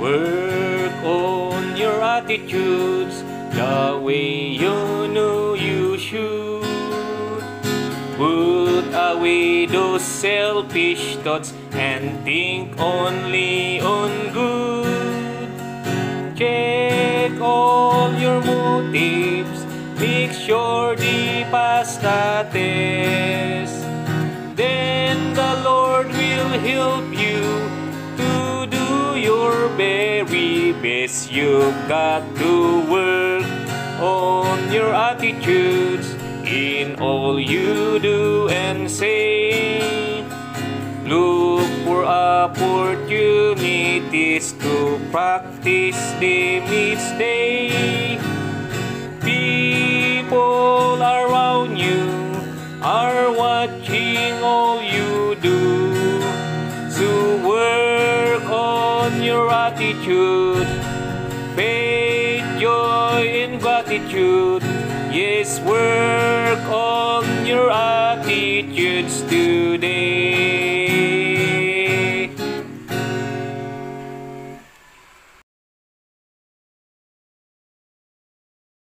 Work on your attitudes the way you know you should. Put away those selfish thoughts and think only on good. Check all your motives, make sure the test. Then the Lord will help you very best. You've got to work on your attitudes in all you do and say. Look for opportunities to practice them each day. People around you are watching all you attitude, faith, joy, and gratitude. Yes, work on your attitudes too.